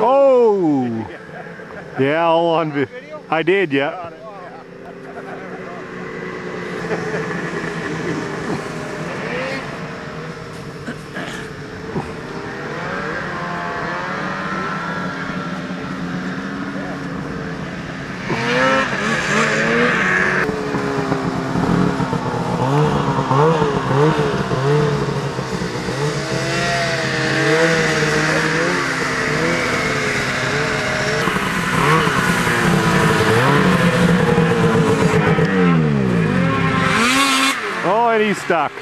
Oh! Yeah, all on vi- I did, yeah. He's stuck.